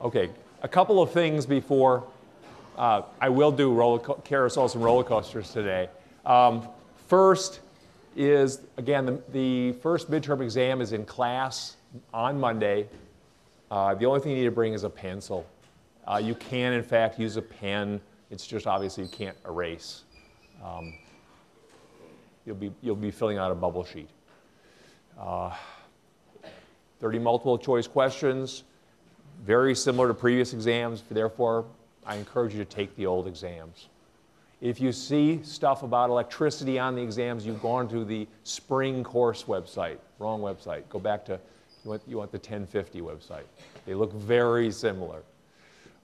Okay, a couple of things before uh, I will do roller carousels and roller coasters today. Um, first is, again, the, the, first midterm exam is in class on Monday. Uh, the only thing you need to bring is a pencil. Uh, you can, in fact, use a pen. It's just obviously you can't erase. Um, you'll, be, you'll be filling out a bubble sheet. Uh, 30 multiple choice questions very similar to previous exams, therefore, I encourage you to take the old exams. If you see stuff about electricity on the exams, you've gone to the spring course website, wrong website. Go back to, you want, you want the 1050 website. They look very similar.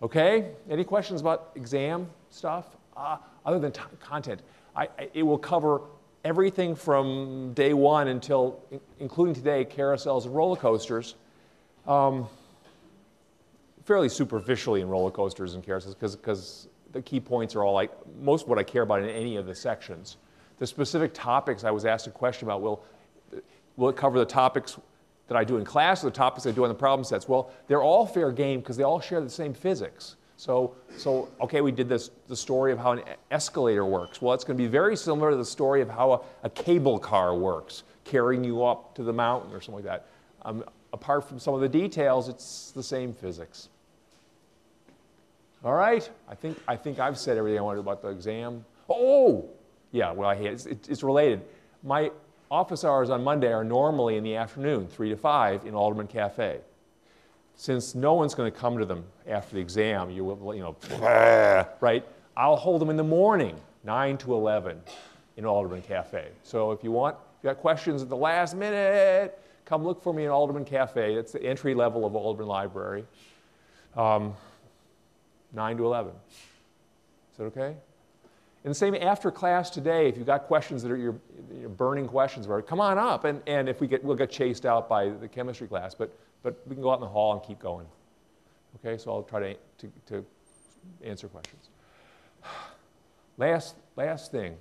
Okay, any questions about exam stuff? Uh, other than content, I, I, it will cover everything from day one until, including today, carousels and roller coasters. Um, fairly superficially in roller coasters and carousels because the key points are all like most what I care about in any of the sections. The specific topics I was asked a question about will, will it cover the topics that I do in class or the topics I do on the problem sets? Well, they're all fair game because they all share the same physics. So, so okay, we did this, the story of how an escalator works. Well, it's going to be very similar to the story of how a, a cable car works, carrying you up to the mountain or something like that. Um, apart from some of the details, it's the same physics. All right? I think, I think I've said everything I wanted about the exam. Oh! Yeah, well, I hate it. It's, it's related. My office hours on Monday are normally in the afternoon, 3 to 5, in Alderman Cafe. Since no one's going to come to them after the exam, you will, you know, right? I'll hold them in the morning, 9 to 11, in Alderman Cafe. So if you want, if you got questions at the last minute, come look for me in Alderman Cafe. It's the entry level of Alderman Library. Um, 9 to 11. Is that okay? And the same after class today, if you've got questions that are your, your burning questions, come on up. And, and if we get, we'll get chased out by the chemistry class, but, but we can go out in the hall and keep going. Okay, so I'll try to, to, to answer questions. Last, last thing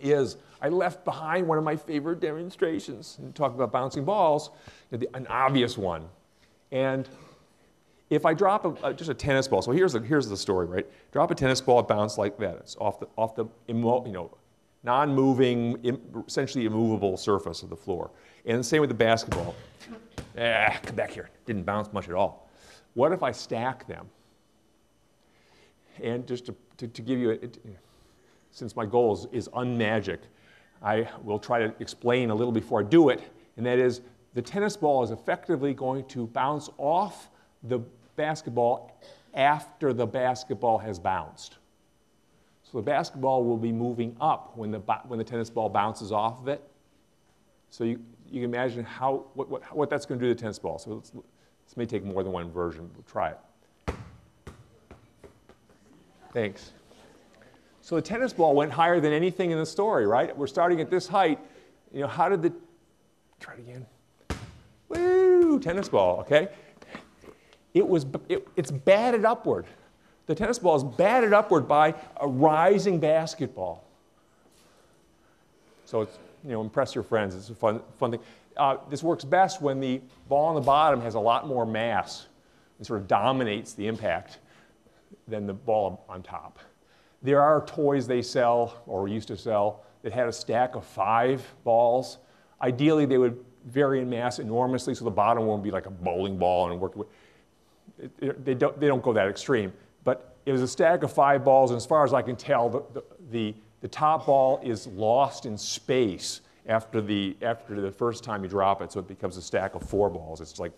is I left behind one of my favorite demonstrations talk about bouncing balls, an obvious one. And if I drop a, a, just a tennis ball, so here's the, here's the story, right? Drop a tennis ball, it bounces like that. It's off the, off the you know, non-moving, Im, essentially immovable surface of the floor. And the same with the basketball. Ah, come back here. Didn't bounce much at all. What if I stack them? And just to, to, to give you, a, it, since my goal is, is unmagic, I will try to explain a little before I do it, and that is the tennis ball is effectively going to bounce off the basketball after the basketball has bounced. So the basketball will be moving up when the, when the tennis ball bounces off of it. So you, you can imagine how, what, what, what that's going to do to the tennis ball. So this may take more than one version. We'll try it. Thanks. So the tennis ball went higher than anything in the story, right? We're starting at this height. You know, how did the, try it again. Woo, tennis ball, okay? It was, it, it's batted upward. The tennis ball is batted upward by a rising basketball. So it's, you know, impress your friends. It's a fun, fun thing. Uh, this works best when the ball on the bottom has a lot more mass and sort of dominates the impact than the ball on top. There are toys they sell, or used to sell, that had a stack of five balls. Ideally, they would vary in mass enormously so the bottom won't be like a bowling ball and work it, it, they, don't, they don't go that extreme. But it was a stack of five balls, and as far as I can tell, the, the, the, top ball is lost in space after the, after the first time you drop it, so it becomes a stack of four balls. It's like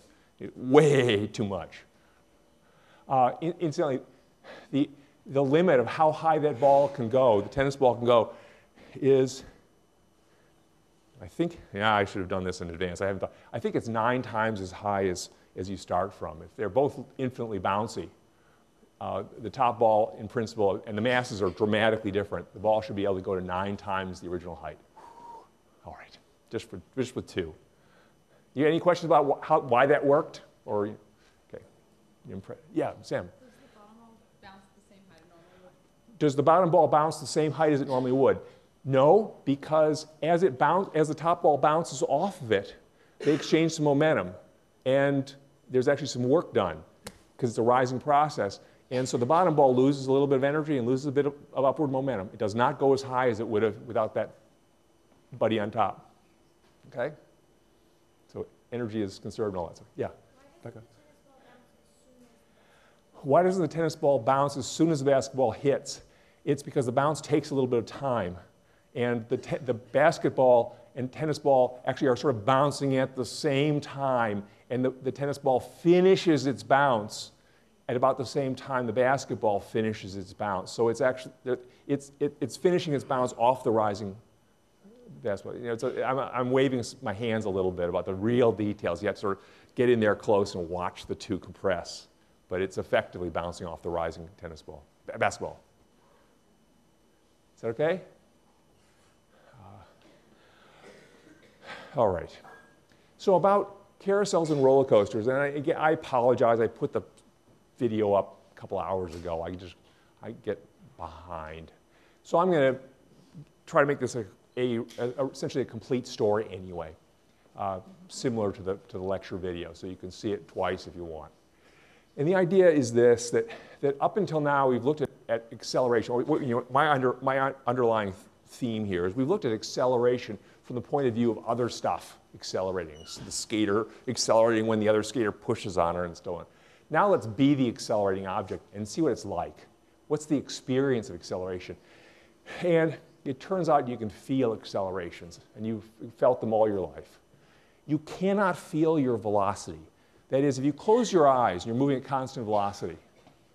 way too much. Uh, incidentally, the, the limit of how high that ball can go, the tennis ball can go, is, I think, yeah, I should have done this in advance. I haven't thought, I think it's nine times as high as as you start from. If they're both infinitely bouncy, uh, the top ball, in principle, and the masses are dramatically different, the ball should be able to go to nine times the original height. All right, just, for, just with two. You got any questions about wh how, why that worked? Or, okay, yeah, Sam. Does the bottom ball bounce the same height as it normally would? No, because as, it bounce, as the top ball bounces off of it, they exchange some momentum. And there's actually some work done. because it's a rising process. And so the bottom ball loses a little bit of energy and loses a bit of, of upward momentum. It does not go as high as it would have without that buddy on top. Okay? So energy is conserved and all that stuff. Yeah. Becca. Why doesn't the tennis ball bounce as soon as the basketball hits? It's because the bounce takes a little bit of time. And the, the basketball and tennis ball actually are sort of bouncing at the same time. And the, the tennis ball finishes its bounce at about the same time the basketball finishes its bounce. So it's actually, it's, it, it's finishing its bounce off the rising basketball. You know, I'm, I'm waving my hands a little bit about the real details. You have to sort of get in there close and watch the two compress. But it's effectively bouncing off the rising tennis ball, basketball. Is that okay? All right. So about carousels and roller coasters, and I, I apologize, I put the video up a couple hours ago. I just, I get behind. So I'm going to try to make this a, a, a, essentially a complete story anyway, uh, similar to the, to the lecture video, so you can see it twice if you want. And the idea is this, that, that up until now we've looked at, at acceleration, you know, my, under, my underlying theme here is we've looked at acceleration from the point of view of other stuff accelerating. So the skater accelerating when the other skater pushes on her and so on. Now let's be the accelerating object and see what it's like. What's the experience of acceleration? And it turns out you can feel accelerations, and you've felt them all your life. You cannot feel your velocity. That is, if you close your eyes and you're moving at constant velocity,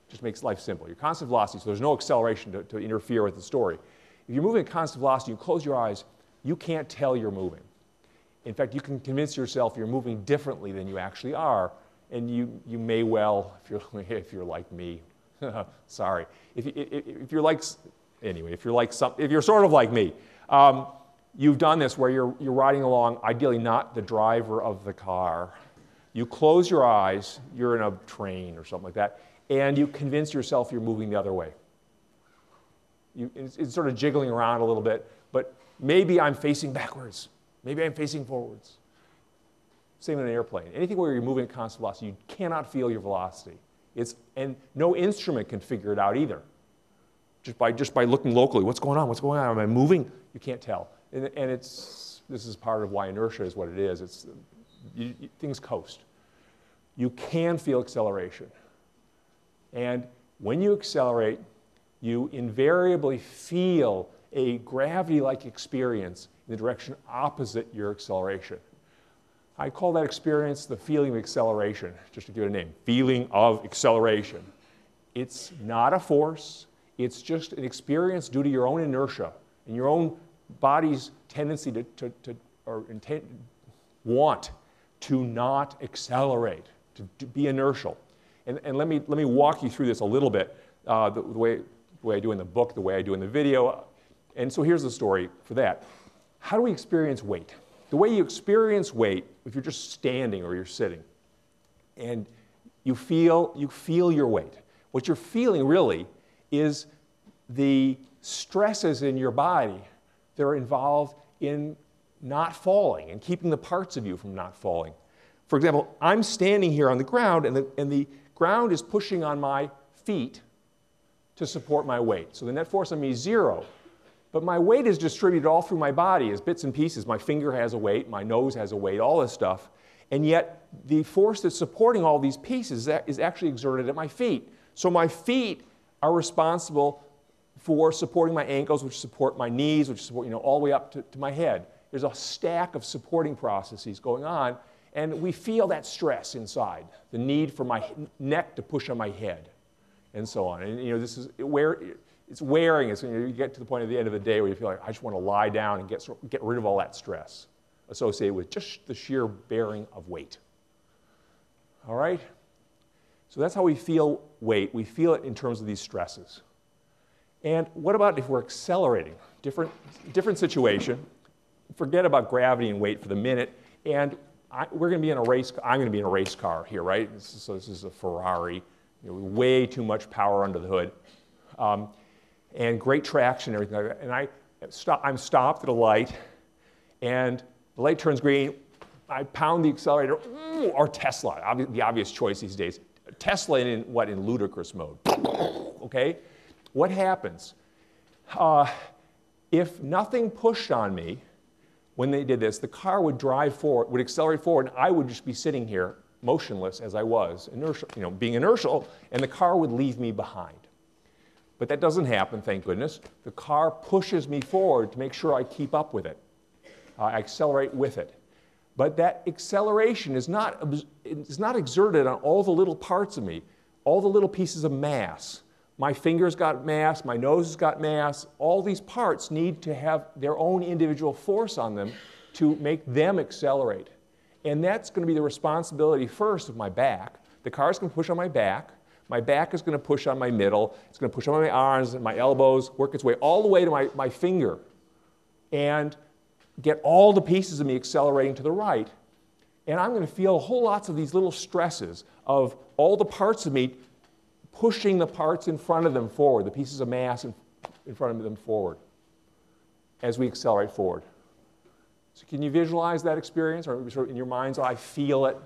just makes life simple. Your constant velocity, so there's no acceleration to, to interfere with the story. If you're moving at constant velocity, you close your eyes, you can't tell you're moving. In fact, you can convince yourself you're moving differently than you actually are and you, you may well, if you're, if you're like me, sorry, if, if, if, you're like, anyway, if you're like some, if you're sort of like me, um, you've done this where you're, you're riding along, ideally not the driver of the car. You close your eyes, you're in a train or something like that, and you convince yourself you're moving the other way. You, it's, it's sort of jiggling around a little bit, maybe I'm facing backwards. Maybe I'm facing forwards. Same in an airplane. Anything where you're moving at constant velocity, you cannot feel your velocity. It's, and no instrument can figure it out either. Just by, just by looking locally, what's going on? What's going on? Am I moving? You can't tell. And, and it's, this is part of why inertia is what it is. It's, you, you, things coast. You can feel acceleration. And when you accelerate, you invariably feel a gravity like experience in the direction opposite your acceleration. I call that experience the feeling of acceleration, just to give it a name feeling of acceleration. It's not a force, it's just an experience due to your own inertia and your own body's tendency to, to, to or intent, want to not accelerate, to, to, be inertial. And, and let, me, let me walk you through this a little bit, uh, the, the, way, the way I do in the book, the way I do in the video. And so here's the story for that. How do we experience weight? The way you experience weight, if you're just standing or you're sitting, and you feel, you feel your weight, what you're feeling really is the stresses in your body that are involved in not falling and keeping the parts of you from not falling. For example, I'm standing here on the ground, and the, and the ground is pushing on my feet to support my weight. So the net force on me is zero. But my weight is distributed all through my body as bits and pieces. My finger has a weight, my nose has a weight, all this stuff. And yet, the force that's supporting all these pieces is actually exerted at my feet. So my feet are responsible for supporting my ankles, which support my knees, which support, you know, all the way up to, to my head. There's a stack of supporting processes going on, and we feel that stress inside, the need for my neck to push on my head, and so on. And you know, this is where it's wearing. It's when you get to the point at the end of the day where you feel like, I just want to lie down and get, get rid of all that stress associated with just the sheer bearing of weight. All right? So that's how we feel weight. We feel it in terms of these stresses. And what about if we're accelerating? Different, different situation. Forget about gravity and weight for the minute. And I, we're going to be in a race. I'm going to be in a race car here, right? This is, so this is a Ferrari. You know, way too much power under the hood. Um, and great traction and everything. And I stop, I'm stopped at a light, and the light turns green. I pound the accelerator, or Tesla, the obvious choice these days. Tesla in what in ludicrous mode. okay, what happens? Uh, if nothing pushed on me when they did this, the car would drive forward, would accelerate forward, and I would just be sitting here motionless as I was, inertial, you know, being inertial, and the car would leave me behind. But that doesn't happen, thank goodness. The car pushes me forward to make sure I keep up with it. I accelerate with it. But that acceleration is not, is not exerted on all the little parts of me, all the little pieces of mass. My fingers got mass, my nose has got mass. All these parts need to have their own individual force on them to make them accelerate. And that's going to be the responsibility first of my back. The car is going to push on my back. My back is going to push on my middle. It's going to push on my arms and my elbows, work its way all the way to my, my finger. And get all the pieces of me accelerating to the right. And I'm going to feel whole lots of these little stresses of all the parts of me pushing the parts in front of them forward, the pieces of mass in, in front of them forward as we accelerate forward. So, can you visualize that experience or sort of in your mind's eye feel it?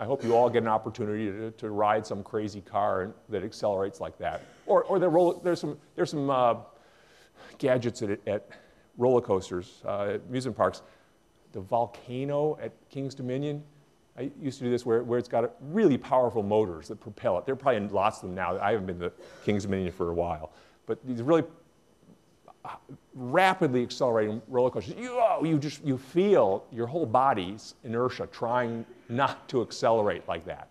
I hope you all get an opportunity to, to ride some crazy car that accelerates like that. Or, or there's some, there's some uh, gadgets at, at roller coasters, uh, amusement parks. The volcano at King's Dominion, I used to do this where, where it's got really powerful motors that propel it. There are probably lots of them now. I haven't been to King's Dominion for a while. But these really rapidly accelerating roller coasters, you, oh, you just you feel your whole body's inertia trying not to accelerate like that.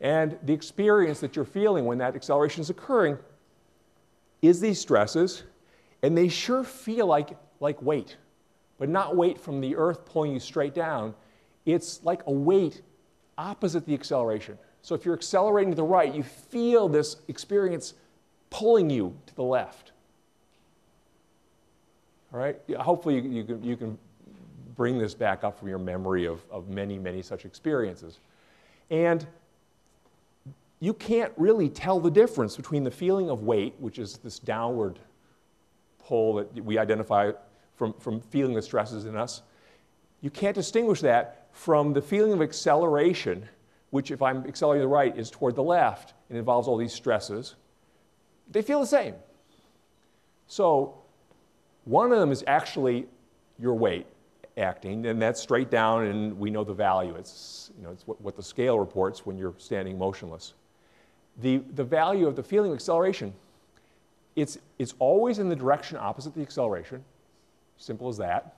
And the experience that you're feeling when that acceleration is occurring is these stresses and they sure feel like, like weight, but not weight from the earth pulling you straight down. It's like a weight opposite the acceleration. So if you're accelerating to the right, you feel this experience pulling you to the left. All right? Hopefully, you, you, can, you can bring this back up from your memory of, of many, many such experiences. And you can't really tell the difference between the feeling of weight, which is this downward pull that we identify from, from feeling the stresses in us. You can't distinguish that from the feeling of acceleration, which, if I'm accelerating to the right, is toward the left and involves all these stresses. They feel the same. So, one of them is actually your weight acting, and that's straight down, and we know the value. It's, you know, it's what, what the scale reports when you're standing motionless. The, the value of the feeling of acceleration it's, it's always in the direction opposite the acceleration, simple as that.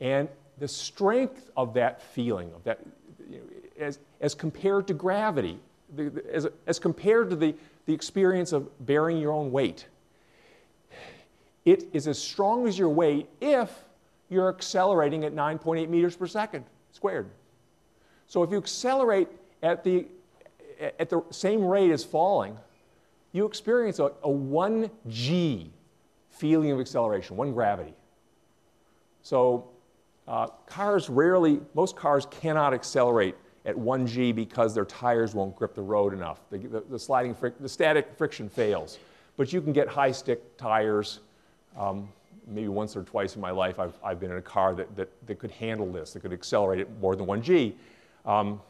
And the strength of that feeling, of that, you know, as, as compared to gravity, the, the, as, as compared to the, the experience of bearing your own weight, it is as strong as your weight if you're accelerating at 9.8 meters per second squared. So if you accelerate at the, at the same rate as falling, you experience a, a 1g feeling of acceleration, one gravity. So uh, cars rarely, most cars cannot accelerate at 1g because their tires won't grip the road enough. The, the, the sliding, the static friction fails. But you can get high stick tires. Um, maybe once or twice in my life, I've, I've been in a car that, that, that could handle this, that could accelerate it more than 1g. Um,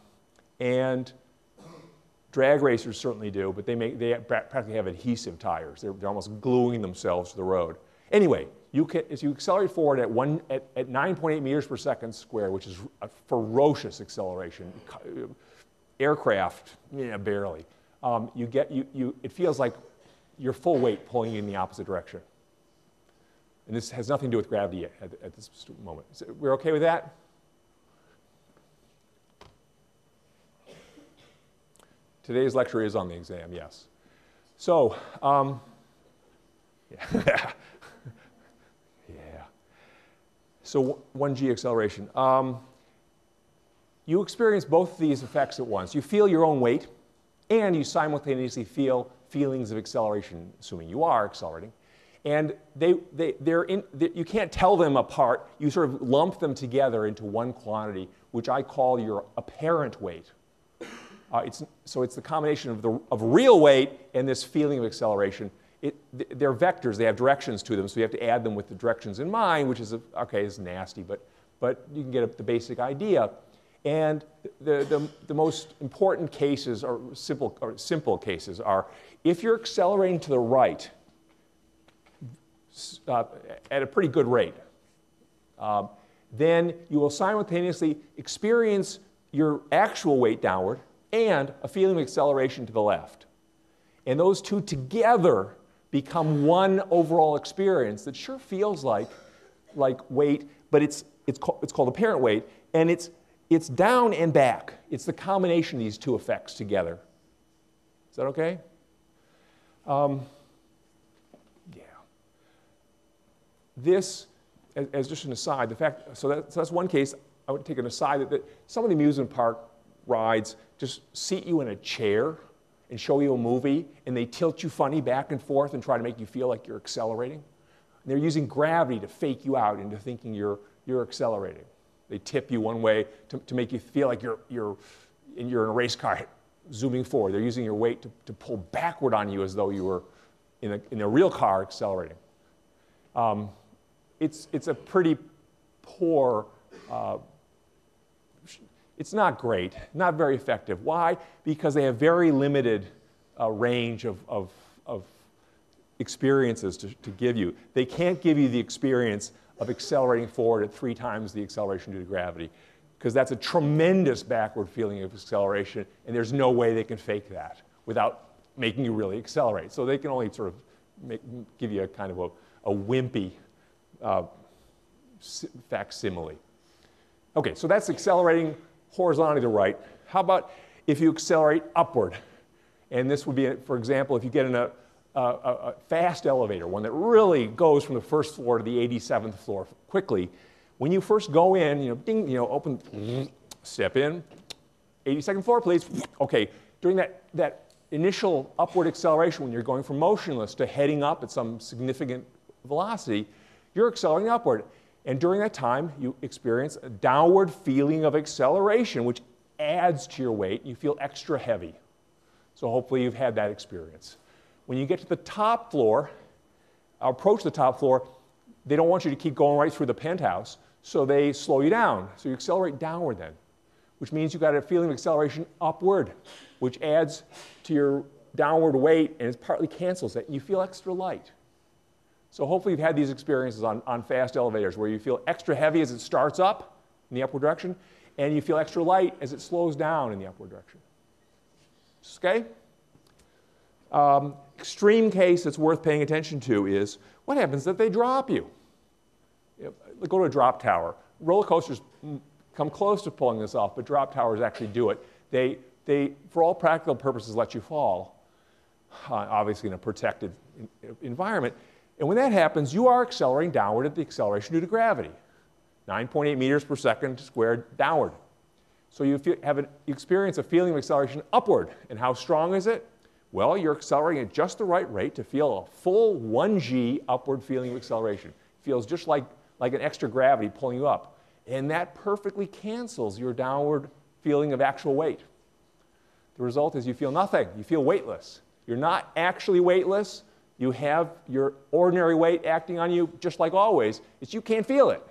and Drag racers certainly do, but they, make, they practically have adhesive tires. They're, they're almost gluing themselves to the road. Anyway, you can, as you accelerate forward at, at, at 9.8 meters per second square, which is a ferocious acceleration, aircraft, yeah, barely, um, you get, you, you, it feels like your full weight pulling you in the opposite direction. And this has nothing to do with gravity at, at this moment. So we're okay with that? Today's lecture is on the exam, yes. So, um, yeah. yeah. So 1G acceleration. Um, you experience both of these effects at once. You feel your own weight, and you simultaneously feel feelings of acceleration, assuming you are accelerating. And they, they, they're in, they, you can't tell them apart. You sort of lump them together into one quantity, which I call your apparent weight. Uh, it's, so it's the combination of, the, of real weight and this feeling of acceleration. It, they're vectors, they have directions to them, so you have to add them with the directions in mind, which is, a, okay, is nasty, but, but you can get a, the basic idea. And the, the, the most important cases, simple, or simple cases, are if you're accelerating to the right uh, at a pretty good rate, um, then you will simultaneously experience your actual weight downward and a feeling of acceleration to the left. And those two together become one overall experience that sure feels like, like weight, but it's, it's, called, it's called apparent weight, and it's, it's down and back. It's the combination of these two effects together. Is that okay? Um, yeah. This, as, as, just an aside, the fact, so, that, so that's one case. I would take an aside that, that some of the amusement park rides just seat you in a chair and show you a movie, and they tilt you funny back and forth and try to make you feel like you're accelerating. And they're using gravity to fake you out into thinking you're, you're accelerating. They tip you one way to, to make you feel like you're, you're, you're in a race car zooming forward. They're using your weight to, to pull backward on you as though you were in a, in a real car accelerating. Um, it's, it's a pretty poor uh, it's not great, not very effective. Why? Because they have very limited uh, range of, of, of experiences to, to give you. They can't give you the experience of accelerating forward at three times the acceleration due to gravity, because that's a tremendous backward feeling of acceleration, and there's no way they can fake that without making you really accelerate. So they can only sort of make, give you a kind of a, a wimpy uh, facsimile. Okay, so that's accelerating horizontally to the right. How about if you accelerate upward? And this would be, for example, if you get in a, a, a, fast elevator, one that really goes from the first floor to the 87th floor quickly. When you first go in, you know, ding, you know, open, step in, 82nd floor, please. Okay, during that, that initial upward acceleration, when you're going from motionless to heading up at some significant velocity, you're accelerating upward. And during that time, you experience a downward feeling of acceleration, which adds to your weight. You feel extra heavy. So hopefully you've had that experience. When you get to the top floor, approach the top floor, they don't want you to keep going right through the penthouse, so they slow you down. So you accelerate downward then, which means you've got a feeling of acceleration upward, which adds to your downward weight and it partly cancels it. You feel extra light. So hopefully you've had these experiences on, on fast elevators where you feel extra heavy as it starts up in the upward direction, and you feel extra light as it slows down in the upward direction. Okay? Um, extreme case that's worth paying attention to is what happens if they drop you? Go to a drop tower. Roller coasters come close to pulling this off, but drop towers actually do it. They, they for all practical purposes, let you fall, uh, obviously in a protected environment. And when that happens, you are accelerating downward at the acceleration due to gravity 9.8 meters per second squared downward. So you feel, have an experience a feeling of acceleration upward. And how strong is it? Well, you're accelerating at just the right rate to feel a full 1g upward feeling of acceleration. Feels just like, like an extra gravity pulling you up. And that perfectly cancels your downward feeling of actual weight. The result is you feel nothing. You feel weightless. You're not actually weightless, you have your ordinary weight acting on you just like always, it's you can't feel it.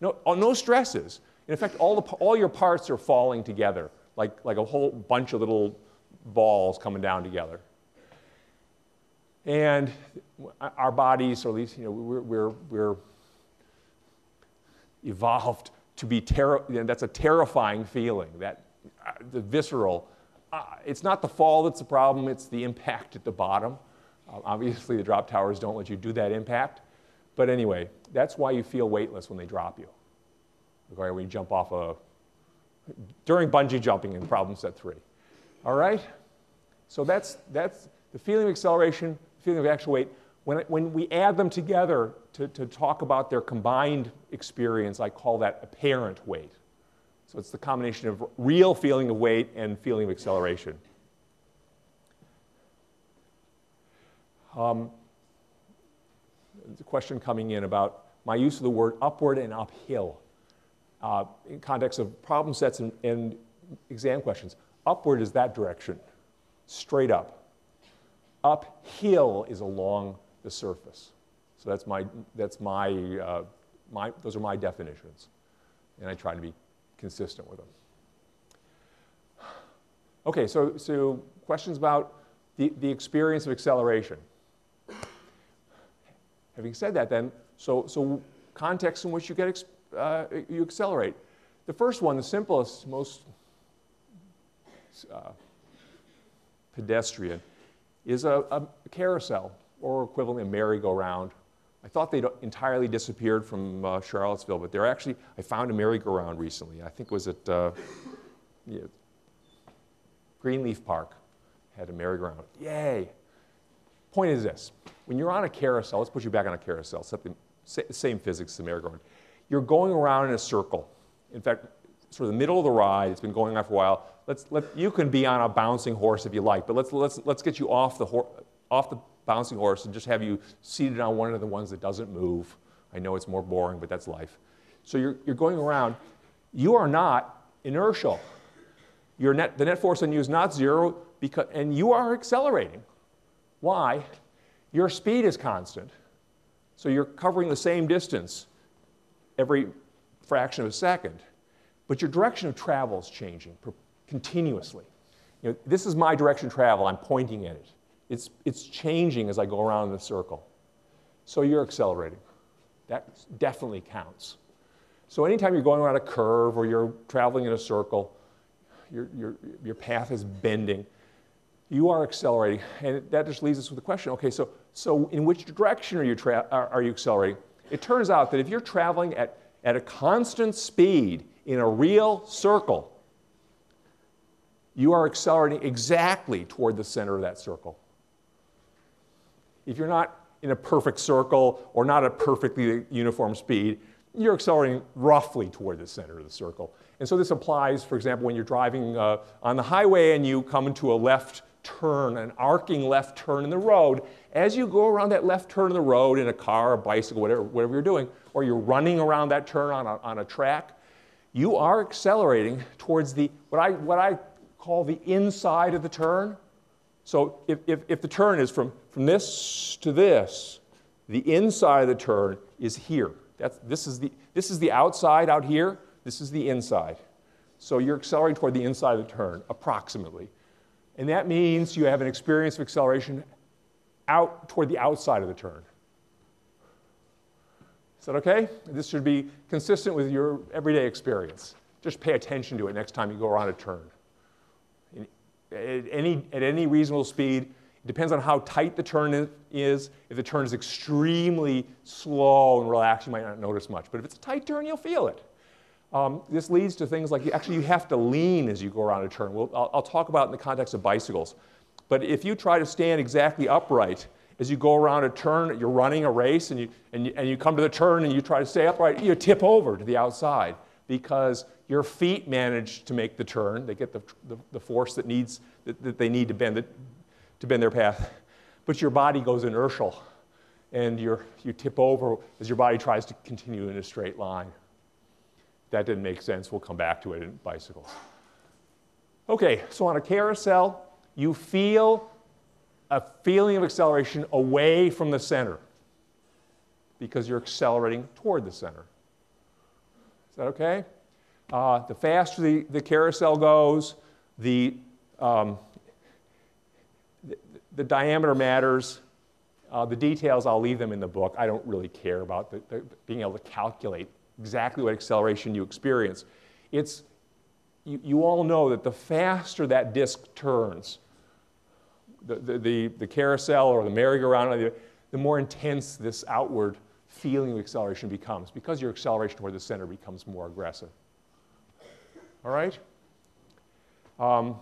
No, uh, no stresses. In fact, all, the, all your parts are falling together, like, like a whole bunch of little balls coming down together. And our bodies, or at least you know, we're, we're, we're evolved to be terror. You know, that's a terrifying feeling. That uh, the visceral. Uh, it's not the fall that's the problem; it's the impact at the bottom. Obviously, the drop towers don't let you do that impact. But anyway, that's why you feel weightless when they drop you. Okay, when you jump off a, during bungee jumping in problem set three. All right? So that's, that's the feeling of acceleration, feeling of actual weight. When, when we add them together to, to talk about their combined experience, I call that apparent weight. So it's the combination of real feeling of weight and feeling of acceleration. Um, a question coming in about my use of the word upward and uphill uh, in context of problem sets and, and exam questions. Upward is that direction, straight up. Uphill is along the surface. So that's my, that's my, uh, my, those are my definitions. And I try to be consistent with them. Okay, so, so questions about the, the experience of acceleration. Having said that, then, so, so context in which you get uh, you accelerate. The first one, the simplest, most uh, pedestrian, is a, a, carousel or equivalent a merry-go-round. I thought they'd entirely disappeared from uh, Charlottesville, but they're actually, I found a merry-go-round recently. I think it was at uh, yeah, Greenleaf Park, had a merry-go-round. Yay! Point is this, when you're on a carousel, let's put you back on a carousel, something, same physics as the merry-go-round. You're going around in a circle. In fact, sort of the middle of the ride, it's been going on for a while. Let's, let, you can be on a bouncing horse if you like, but let's, let's, let's get you off the, off the bouncing horse and just have you seated on one of the ones that doesn't move. I know it's more boring, but that's life. So you're, you're going around. You are not inertial. Your net, the net force on you is not zero, because, and you are accelerating. Why? Your speed is constant. So you're covering the same distance every fraction of a second. But your direction of travel is changing continuously. You know, this is my direction of travel. I'm pointing at it. It's, it's changing as I go around in the circle. So you're accelerating. That definitely counts. So anytime you're going around a curve or you're traveling in a circle, your, your, your path is bending, you are accelerating. And that just leaves us with the question, okay, so, so in which direction are you, tra- are, you accelerating? It turns out that if you're traveling at, at a constant speed in a real circle, you are accelerating exactly toward the center of that circle. If you're not in a perfect circle or not at perfectly uniform speed, you're accelerating roughly toward the center of the circle. And so this applies, for example, when you're driving uh, on the highway and you come into a left turn, an arcing left turn in the road. As you go around that left turn in the road in a car, a bicycle, whatever, whatever you're doing, or you're running around that turn on a, on a track, you are accelerating towards the, what I, what I call the inside of the turn. So if, if, if the turn is from, from this to this, the inside of the turn is here. That's, this, is the, this is the outside out here. This is the inside. So you're accelerating toward the inside of the turn, approximately. And that means you have an experience of acceleration out toward the outside of the turn. Is that okay? This should be consistent with your everyday experience. Just pay attention to it next time you go around a turn. At any, at any reasonable speed, it depends on how tight the turn is. If the turn is extremely slow and relaxed, you might not notice much. But if it's a tight turn, you'll feel it. Um, this leads to things like you, actually you have to lean as you go around a turn. We'll, I'll, I'll talk about in the context of bicycles. But if you try to stand exactly upright as you go around a turn, you're running a race and you, and you, and you come to the turn and you try to stay upright, you tip over to the outside because your feet manage to make the turn. They get the, the, the force that, needs, that, that they need to bend, to bend their path. But your body goes inertial and you you tip over as your body tries to continue in a straight line. That didn't make sense. We'll come back to it in bicycles. Okay, so on a carousel, you feel a feeling of acceleration away from the center because you're accelerating toward the center. Is that okay? Uh, the faster the, the carousel goes, the, um, the, the, diameter matters. Uh, the details, I'll leave them in the book. I don't really care about the, the, being able to calculate exactly what acceleration you experience. It's, you, you all know that the faster that disk turns, the, the, the, the carousel or the merry-go-round, the, more intense this outward feeling of acceleration becomes because your acceleration toward the center becomes more aggressive. All right? Um,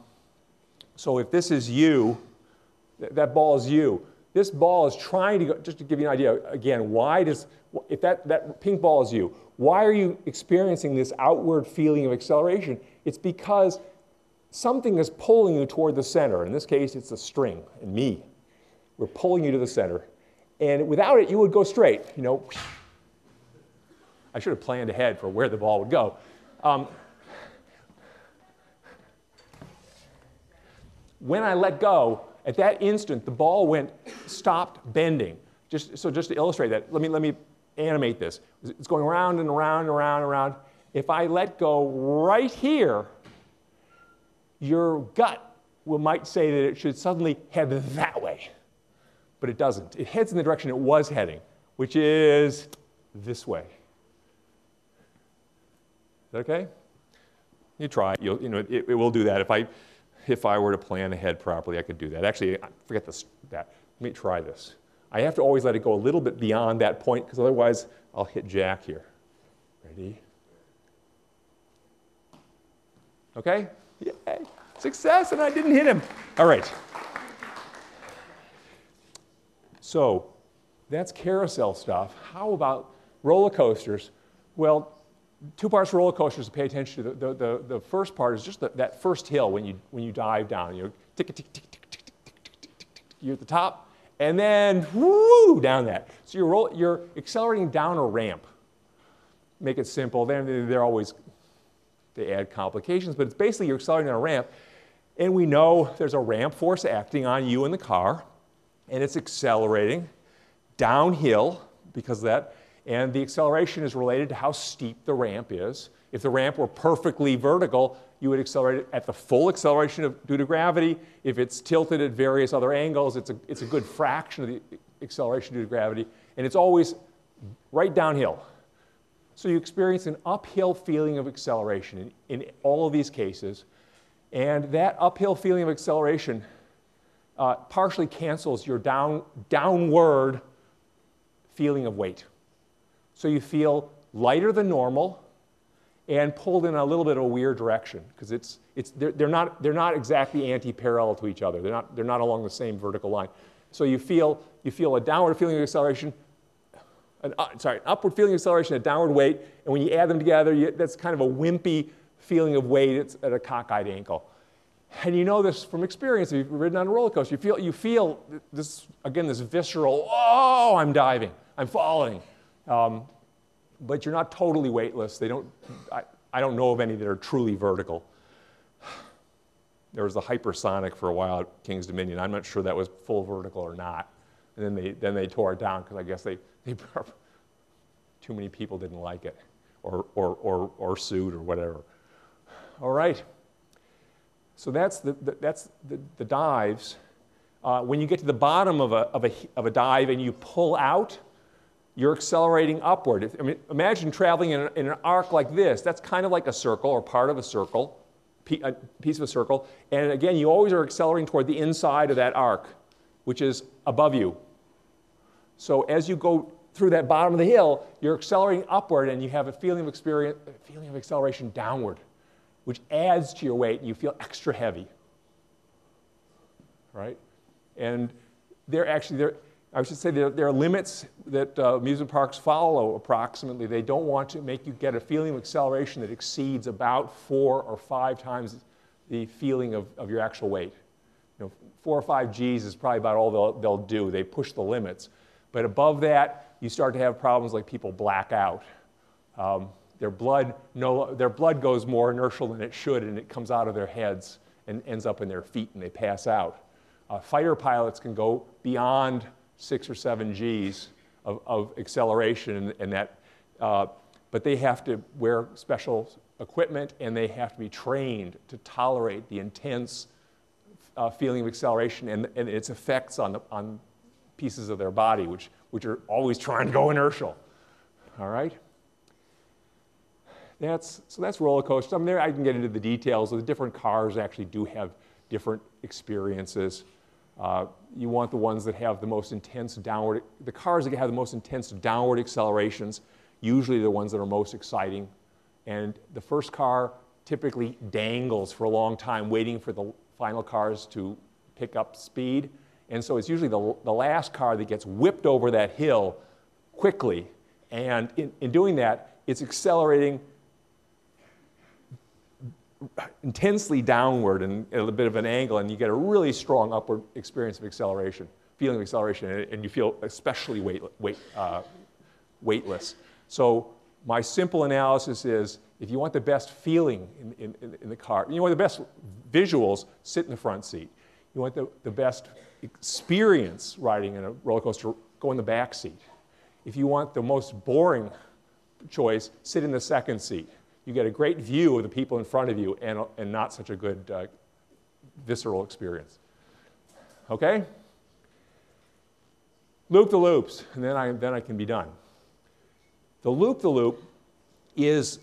so if this is you, th that ball is you. This ball is trying to go, just to give you an idea, again, why does, if that, that pink ball is you, why are you experiencing this outward feeling of acceleration? It's because something is pulling you toward the center. In this case, it's a string and me. We're pulling you to the center. And without it, you would go straight. You know, I should have planned ahead for where the ball would go. Um, when I let go, at that instant, the ball went, stopped bending. Just, so just to illustrate that, let me, let me animate this. It's going around and around and around and around. If I let go right here, your gut we might say that it should suddenly head that way, but it doesn't. It heads in the direction it was heading, which is this way. Is that okay? You try. You'll, you know, it, it, will do that. If I, if I were to plan ahead properly, I could do that. Actually, forget this, that. Let me try this. I have to always let it go a little bit beyond that point because otherwise I'll hit Jack here. Ready? Okay? Yay. Success, and I didn't hit him. All right. So that's carousel stuff. How about roller coasters? Well, two parts roller coasters to pay attention to. The, the, the, first part is just the, that first hill when you, when you dive down. You tick, tick, tick, tick, tick, tick, tick, tick, tick, you're at the top, and then whoo, down that. So you're, roll, you're accelerating down a ramp. Make it simple. Then they're always, they add complications, but it's basically you're accelerating down a ramp, and we know there's a ramp force acting on you in the car, and it's accelerating downhill because of that and the acceleration is related to how steep the ramp is. If the ramp were perfectly vertical, you would accelerate it at the full acceleration of, due to gravity. If it's tilted at various other angles, it's a, it's a good fraction of the acceleration due to gravity. And it's always right downhill. So you experience an uphill feeling of acceleration in, in all of these cases. And that uphill feeling of acceleration uh, partially cancels your down, downward feeling of weight. So you feel lighter than normal and pulled in a little bit of a weird direction because it's, it's, they're, they're, not, they're not exactly anti-parallel to each other. They're not, they're not along the same vertical line. So you feel, you feel a downward feeling of acceleration, an, uh, sorry, an upward feeling of acceleration, a downward weight, and when you add them together, you, that's kind of a wimpy feeling of weight at a cockeyed ankle. And you know this from experience. If you've ridden on a roller coaster, you feel, you feel this, again, this visceral, oh, I'm diving, I'm falling. Um, but you're not totally weightless. They don't, I, I don't know of any that are truly vertical. There was the hypersonic for a while at King's Dominion. I'm not sure that was full vertical or not. And then they, then they tore it down because I guess they, they, too many people didn't like it or, or, or, or sued or whatever. All right. So that's the, the that's the, the dives. Uh, when you get to the bottom of a, of, a, of a dive and you pull out, you're accelerating upward. I mean, imagine traveling in, in, an arc like this. That's kind of like a circle or part of a circle, a piece of a circle. And again, you always are accelerating toward the inside of that arc, which is above you. So as you go through that bottom of the hill, you're accelerating upward and you have a feeling of, experience, a feeling of acceleration downward, which adds to your weight and you feel extra heavy. Right? And they're actually, they're, I should say there, there are limits that uh, amusement parks follow approximately. They don't want to make you get a feeling of acceleration that exceeds about four or five times the feeling of, of your actual weight. You know, four or five G's is probably about all they'll, they'll do. They push the limits. But above that, you start to have problems like people black out. Um, their, blood no, their blood goes more inertial than it should, and it comes out of their heads and ends up in their feet, and they pass out. Uh, fighter pilots can go beyond six or seven Gs of, of acceleration and, that, uh, but they have to wear special equipment and they have to be trained to tolerate the intense uh, feeling of acceleration and, and its effects on, the, on pieces of their body, which, which are always trying to go inertial. All right? That's, so that's roller coaster. I mean, there I can get into the details. Of the different cars actually do have different experiences. Uh, you want the ones that have the most intense downward, the cars that have the most intense downward accelerations, usually the ones that are most exciting. And the first car typically dangles for a long time, waiting for the final cars to pick up speed. And so it's usually the, the last car that gets whipped over that hill quickly. And in, in doing that, it's accelerating intensely downward and at a bit of an angle, and you get a really strong upward experience of acceleration, feeling of acceleration, and you feel especially weight, weight, uh, weightless. So my simple analysis is if you want the best feeling in, in, in, the car, you want the best visuals, sit in the front seat. You want the, the best experience riding in a roller coaster, go in the back seat. If you want the most boring choice, sit in the second seat you get a great view of the people in front of you and, and not such a good uh, visceral experience. Okay? Loop the loops, and then I, then I can be done. The loop the loop is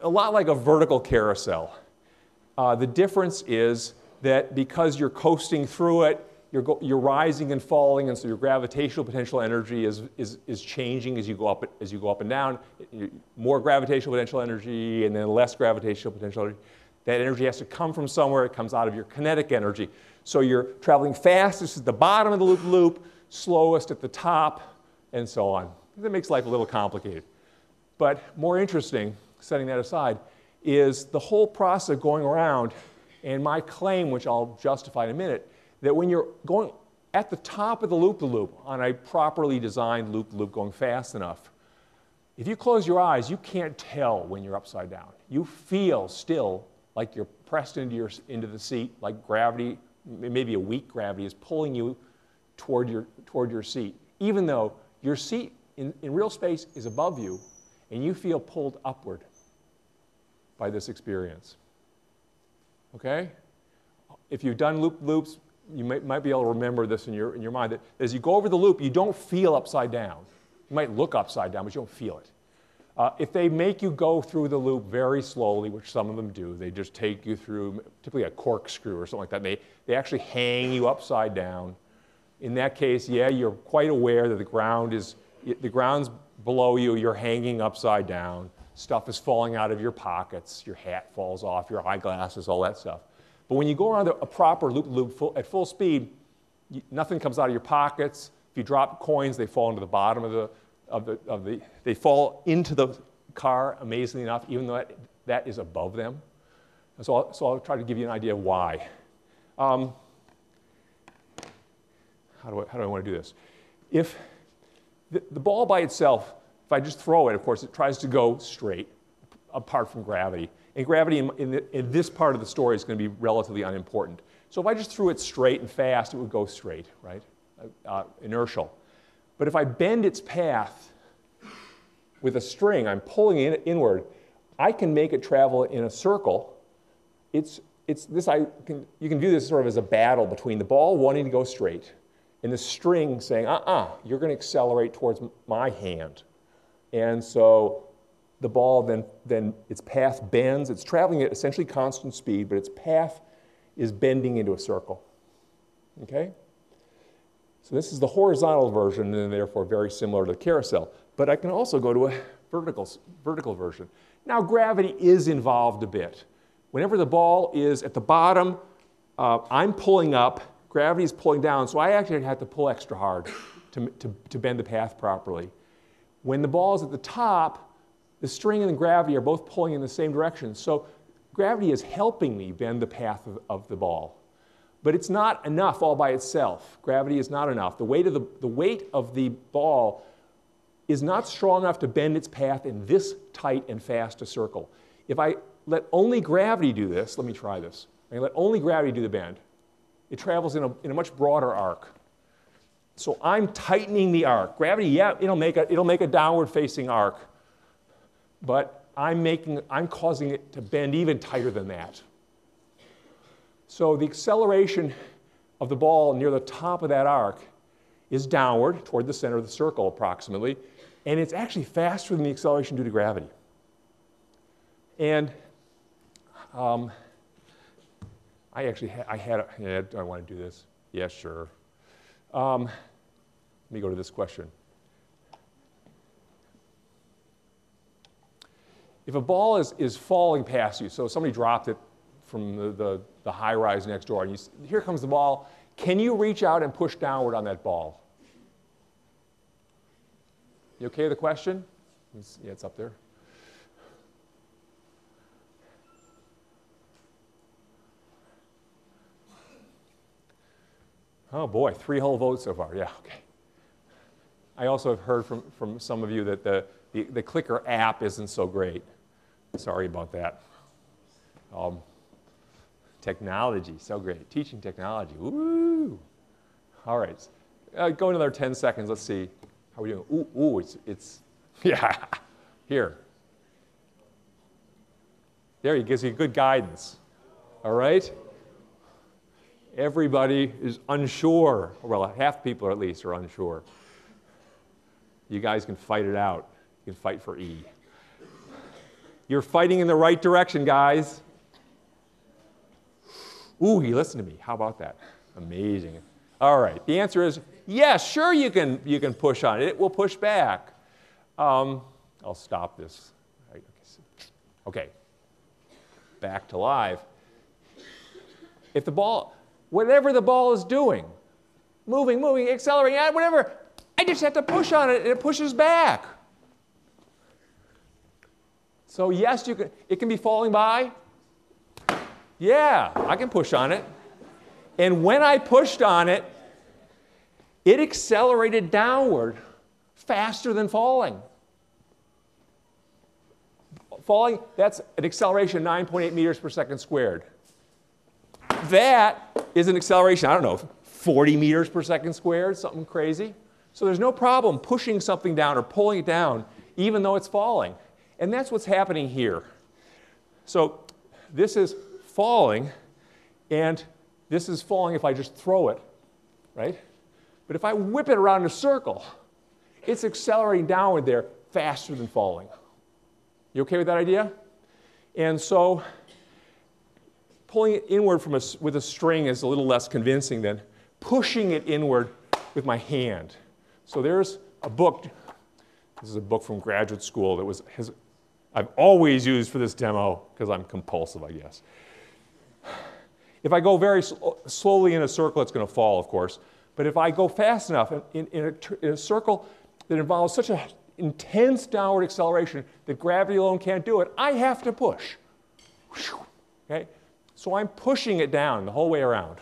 a lot like a vertical carousel. Uh, the difference is that because you're coasting through it, you're, you're rising and falling, and so your gravitational potential energy is, is, is changing as you, go up, as you go up and down. More gravitational potential energy and then less gravitational potential energy. That energy has to come from somewhere. It comes out of your kinetic energy. So you're traveling fastest at the bottom of the loop loop, slowest at the top, and so on. That makes life a little complicated. But more interesting, setting that aside, is the whole process of going around and my claim, which I'll justify in a minute, that when you're going at the top of the loop-the-loop on a properly designed loop-the-loop going fast enough, if you close your eyes, you can't tell when you're upside down. You feel still like you're pressed into, your, into the seat, like gravity, maybe a weak gravity, is pulling you toward your, toward your seat, even though your seat in, in real space is above you and you feel pulled upward by this experience. Okay? If you've done loop loops, you might, might be able to remember this in your, in your mind that as you go over the loop, you don't feel upside down. You might look upside down, but you don't feel it. Uh, if they make you go through the loop very slowly, which some of them do, they just take you through typically a corkscrew or something like that. They, they actually hang you upside down. In that case, yeah, you're quite aware that the ground is, the ground's below you, you're hanging upside down. Stuff is falling out of your pockets, your hat falls off, your eyeglasses, all that stuff. But when you go around a proper loop loop full, at full speed, you, nothing comes out of your pockets. If you drop coins, they fall into the bottom of the, of the, of the they fall into the car, amazingly enough, even though that, that is above them. So I'll, so I'll try to give you an idea of why. Um, how, do I, how do I want to do this? If the, the ball by itself if I just throw it, of course, it tries to go straight, apart from gravity. And gravity in, in, the, in this part of the story is going to be relatively unimportant. So if I just threw it straight and fast, it would go straight, right? Uh, uh, inertial. But if I bend its path with a string, I'm pulling it inward, I can make it travel in a circle. It's, it's this, I can, you can view this sort of as a battle between the ball wanting to go straight and the string saying, uh-uh, you're going to accelerate towards my hand. And so the ball then, then its path bends. It's traveling at essentially constant speed, but its path is bending into a circle. Okay? So this is the horizontal version, and therefore very similar to the carousel. But I can also go to a vertical, vertical version. Now gravity is involved a bit. Whenever the ball is at the bottom, uh, I'm pulling up, gravity is pulling down, so I actually have to pull extra hard to, to, to bend the path properly. When the ball is at the top, the string and the gravity are both pulling in the same direction. So gravity is helping me bend the path of, of the ball. But it's not enough all by itself. Gravity is not enough. The weight of the, the weight of the ball is not strong enough to bend its path in this tight and fast a circle. If I let only gravity do this, let me try this. I let only gravity do the bend. It travels in a, in a much broader arc. So I'm tightening the arc. Gravity, yeah, it'll make a, it'll make a downward facing arc, but I'm, making, I'm causing it to bend even tighter than that. So the acceleration of the ball near the top of that arc is downward toward the center of the circle approximately, and it's actually faster than the acceleration due to gravity. And um, I actually ha I had, a, yeah, do I want to do this? Yeah, sure. Um, let me go to this question. If a ball is, is falling past you, so somebody dropped it from the, the, the high rise next door, and you, here comes the ball, can you reach out and push downward on that ball? You okay with the question? It's, yeah, it's up there. Oh boy, three whole votes so far. Yeah, okay. I also have heard from, from some of you that the, the, the clicker app isn't so great. Sorry about that. Um, technology, so great. Teaching technology, woo! All right, uh, go another 10 seconds. Let's see how are we doing. Ooh, ooh, it's, it's yeah, here. There, he gives you good guidance. All right? Everybody is unsure. Well, half people at least are unsure. You guys can fight it out. You can fight for E. You're fighting in the right direction, guys. Ooh, you listen to me. How about that? Amazing. All right. The answer is yes, sure you can, you can push on it. It will push back. Um, I'll stop this. Okay. Back to live. If the ball, whatever the ball is doing, moving, moving, accelerating, whatever, I just have to push on it and it pushes back. So yes, you can, it can be falling by. Yeah, I can push on it. And when I pushed on it, it accelerated downward faster than falling. Falling, that's an acceleration of 9.8 meters per second squared. That is an acceleration, I don't know, 40 meters per second squared, something crazy. So there's no problem pushing something down or pulling it down, even though it's falling. And that's what's happening here. So this is falling, and this is falling if I just throw it, right? But if I whip it around in a circle, it's accelerating downward there faster than falling. You okay with that idea? And so pulling it inward from a, with a string is a little less convincing than pushing it inward with my hand. So there's a book. This is a book from graduate school that was has, I've always used for this demo because I'm compulsive, I guess. If I go very sl slowly in a circle, it's going to fall, of course. But if I go fast enough in, in, a, in a circle that involves such an intense downward acceleration that gravity alone can't do it, I have to push. Okay? So I'm pushing it down the whole way around.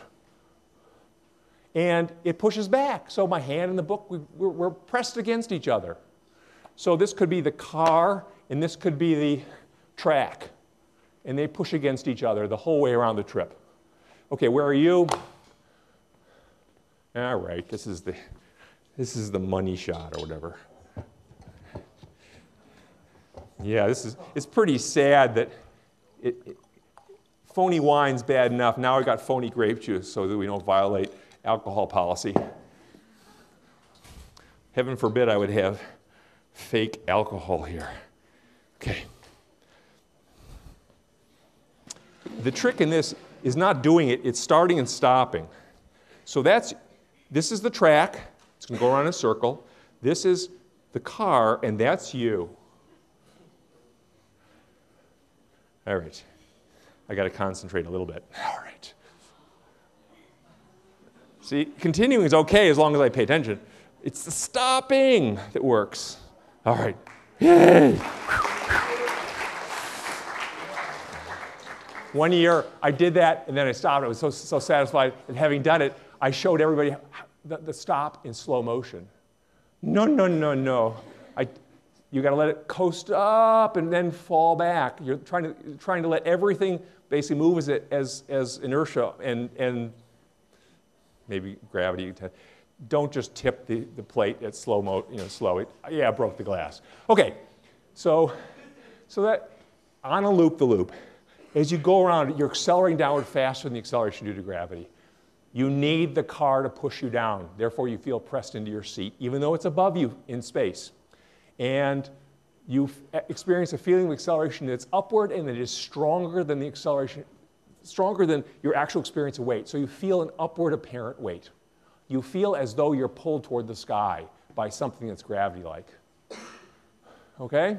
And it pushes back. So my hand and the book, we, we're pressed against each other. So this could be the car, and this could be the track. And they push against each other the whole way around the trip. Okay, where are you? All right, this is the, this is the money shot or whatever. Yeah, this is, it's pretty sad that it, it, phony wine's bad enough. Now we got phony grape juice so that we don't violate alcohol policy. Heaven forbid I would have fake alcohol here. Okay. The trick in this is not doing it, it's starting and stopping. So that's this is the track. It's going to go around in a circle. This is the car, and that's you. All right. I got to concentrate a little bit. All right. See, continuing is okay as long as I pay attention. It's the stopping that works. All right. Yay! One year I did that and then I stopped. I was so, so satisfied. And having done it, I showed everybody the, the stop in slow motion. No, no, no, no. I, you got to let it coast up and then fall back. You're trying to, trying to let everything basically move as, it, as, as inertia and, and maybe gravity. Don't just tip the, the plate at slow mo, you know, slow it. Yeah, I broke the glass. Okay, so, so that on a loop the loop, as you go around, you're accelerating downward faster than the acceleration due to gravity. You need the car to push you down. Therefore, you feel pressed into your seat, even though it's above you in space. And you experience a feeling of acceleration that's upward and that is stronger than the acceleration, stronger than your actual experience of weight. So you feel an upward apparent weight. You feel as though you're pulled toward the sky by something that's gravity like. Okay?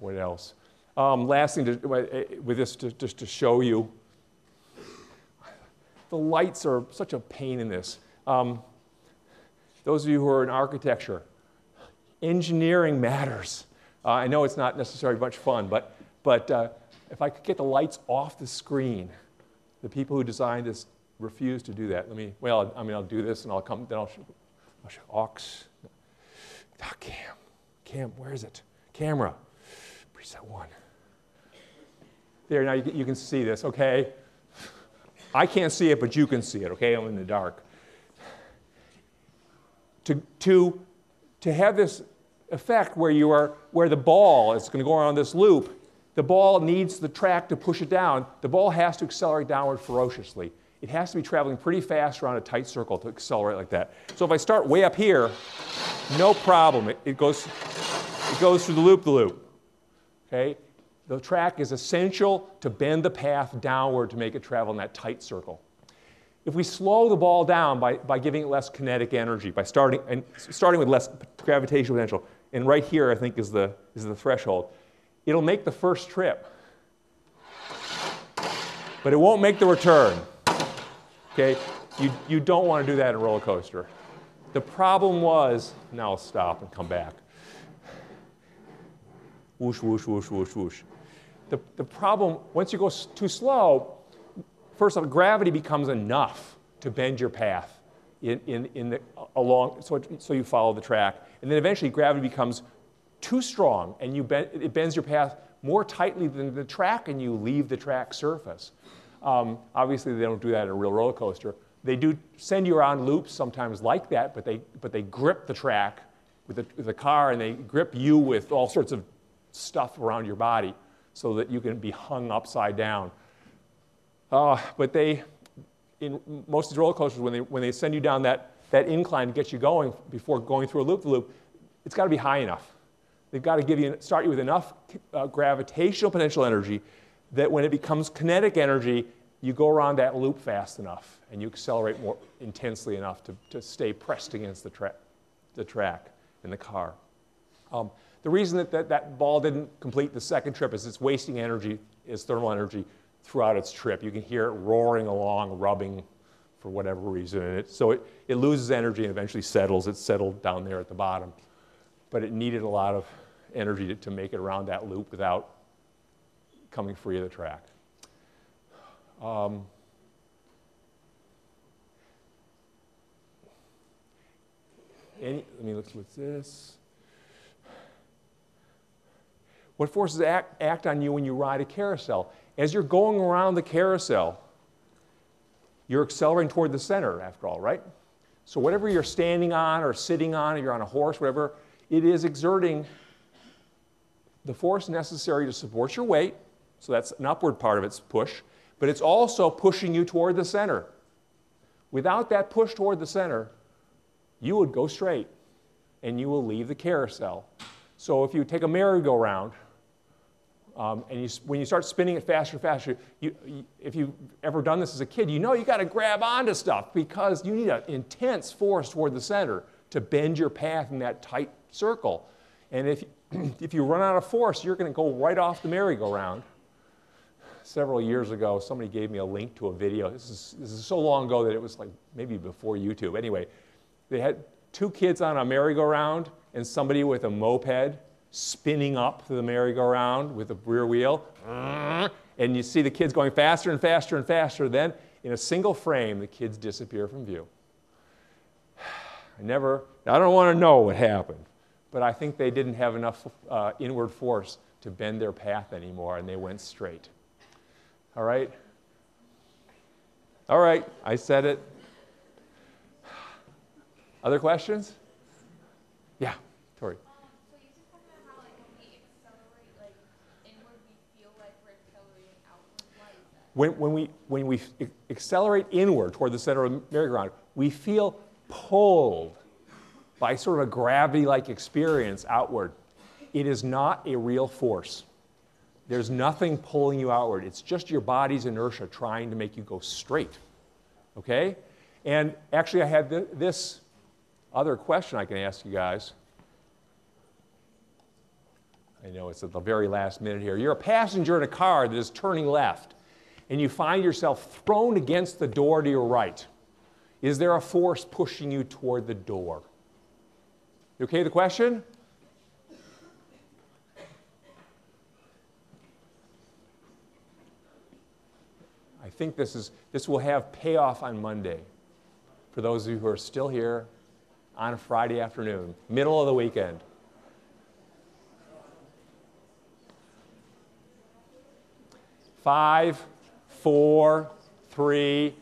What else? Um, last thing to, with this, to, just to show you the lights are such a pain in this. Um, those of you who are in architecture, engineering matters. Uh, I know it's not necessarily much fun, but, but uh, if I could get the lights off the screen, the people who designed this refuse to do that. Let me, well, I mean, I'll do this and I'll come, then I'll show, I'll show aux. Ah, cam, cam, where is it? Camera, preset one. There, now you, you can see this, okay? I can't see it, but you can see it, okay? I'm in the dark. To, to, to have this effect where you are, where the ball is going to go around this loop, the ball needs the track to push it down. The ball has to accelerate downward ferociously. It has to be traveling pretty fast around a tight circle to accelerate like that. So if I start way up here, no problem. It, it goes, it goes through the loop the loop. Okay? The track is essential to bend the path downward to make it travel in that tight circle. If we slow the ball down by, by giving it less kinetic energy, by starting, and starting with less gravitational potential, and right here I think is the, is the threshold, it'll make the first trip, but it won't make the return. Okay? You, you don't want to do that in a roller coaster. The problem was, now I'll stop and come back. Whoosh, whoosh, whoosh, whoosh, whoosh. The, the problem, once you go too slow, first of all, gravity becomes enough to bend your path in, in, in the, along, so, it, so you follow the track. And then eventually gravity becomes too strong and you bend, it bends your path more tightly than the track and you leave the track surface. Um, obviously, they don't do that in a real roller coaster. They do send you around loops sometimes like that, but they, but they grip the track with the, with the car and they grip you with all sorts of stuff around your body so that you can be hung upside down. Uh, but they, in most of these roller coasters, when they, when they send you down that, that incline to get you going before going through a loop the loop, it's got to be high enough. They've got to give you, start you with enough uh, gravitational potential energy that when it becomes kinetic energy, you go around that loop fast enough and you accelerate more intensely enough to, to stay pressed against the, tra- the track in the car. Um, the reason that, that that ball didn't complete the second trip is it's wasting energy, is thermal energy throughout its trip. You can hear it roaring along, rubbing for whatever reason. And it, so it, it loses energy and eventually settles. It's settled down there at the bottom. But it needed a lot of energy to, to make it around that loop without coming free of the track. Um, any, let me look at this. What forces act, act on you when you ride a carousel? As you're going around the carousel, you're accelerating toward the center, after all, right? So, whatever you're standing on or sitting on, or you're on a horse, whatever, it is exerting the force necessary to support your weight. So, that's an upward part of its push, but it's also pushing you toward the center. Without that push toward the center, you would go straight and you will leave the carousel. So, if you take a merry-go-round, um, and you, when you start spinning it faster and faster, you, you, if you've ever done this as a kid, you know you got to grab onto stuff because you need an intense force toward the center to bend your path in that tight circle. And if, if you run out of force, you're going to go right off the merry-go-round. Several years ago, somebody gave me a link to a video. This is, this is so long ago that it was like maybe before YouTube. Anyway, they had two kids on a merry-go-round and somebody with a moped spinning up the merry-go-round with the rear wheel. And you see the kids going faster and faster and faster. Then, in a single frame, the kids disappear from view. I never, I don't want to know what happened, but I think they didn't have enough uh, inward force to bend their path anymore, and they went straight. All right? All right, I said it. Other questions? Yeah. Tori. Um, so you just talked about how like when we accelerate like inward, we feel like we're accelerating outward. Why is that? When, when we when we accelerate inward toward the center of the merry-go-round, we feel pulled by sort of a gravity-like experience outward. It is not a real force. There's nothing pulling you outward. It's just your body's inertia trying to make you go straight. Okay? And actually, I had th- this other question I can ask you guys. I know it's at the very last minute here. You're a passenger in a car that is turning left, and you find yourself thrown against the door to your right. Is there a force pushing you toward the door? You okay, the question? I think this, is, this will have payoff on Monday for those of you who are still here on a Friday afternoon, middle of the weekend. Five, four, three,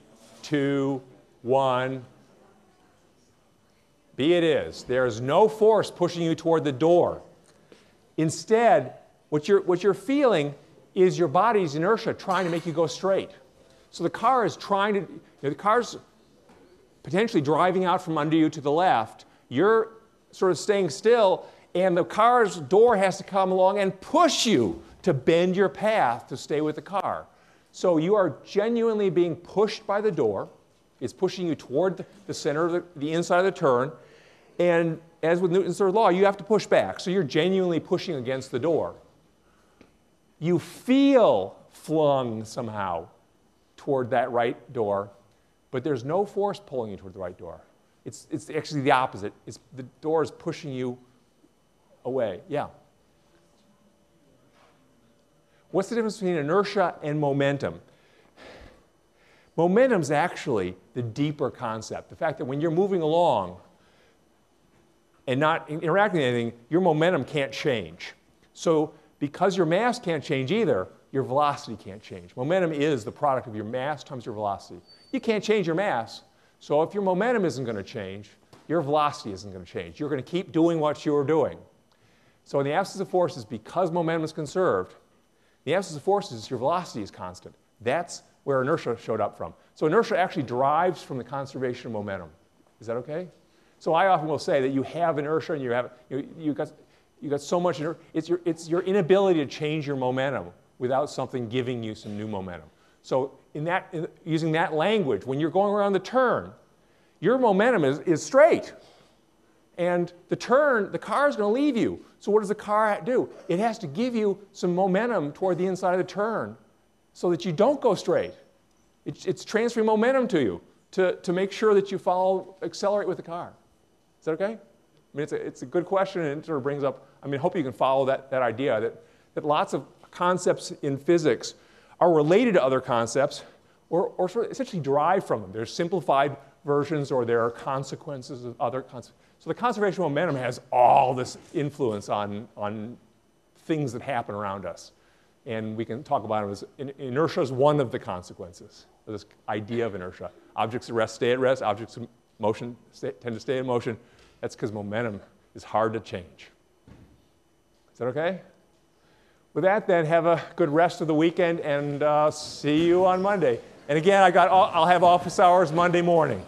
two, one. Be it is. There is no force pushing you toward the door. Instead, what you're, what you're feeling is your body's inertia trying to make you go straight. So the car is trying to, you know, the car's potentially driving out from under you to the left. You're sort of staying still, and the car's door has to come along and push you to bend your path to stay with the car. So you are genuinely being pushed by the door. It's pushing you toward the center of the, the inside of the turn. And as with Newton's third law, you have to push back. So you're genuinely pushing against the door. You feel flung somehow toward that right door, but there's no force pulling you toward the right door. It's, it's actually the opposite. It's, the door is pushing you away. Yeah. What's the difference between inertia and momentum? Momentum is actually the deeper concept. The fact that when you're moving along and not interacting with anything, your momentum can't change. So, because your mass can't change either, your velocity can't change. Momentum is the product of your mass times your velocity. You can't change your mass. So, if your momentum isn't going to change, your velocity isn't going to change. You're going to keep doing what you're doing. So, in the absence of forces, because momentum is conserved, the absence of forces, is your velocity is constant. That's where inertia showed up from. So inertia actually derives from the conservation of momentum. Is that okay? So I often will say that you have inertia and you have you, you got you got so much inertia. It's your it's your inability to change your momentum without something giving you some new momentum. So in that in, using that language, when you're going around the turn, your momentum is, is straight. And the turn, the car is going to leave you. So what does the car do? It has to give you some momentum toward the inside of the turn so that you don't go straight. It's, it's transferring momentum to you to, to make sure that you follow, accelerate with the car. Is that okay? I mean, it's a, it's a good question and it sort of brings up, I mean, I hope you can follow that, that idea that, that lots of concepts in physics are related to other concepts or, or sort of essentially derived from them. They're simplified versions or there are consequences of other concepts. So the conservation of momentum has all this influence on, on things that happen around us. And we can talk about it as inertia is one of the consequences of this idea of inertia. Objects at rest stay at rest, objects in motion stay, tend to stay in motion. That's because momentum is hard to change. Is that okay? With that, then, have a good rest of the weekend and uh, see you on Monday. And again, I got, I'll have office hours Monday morning.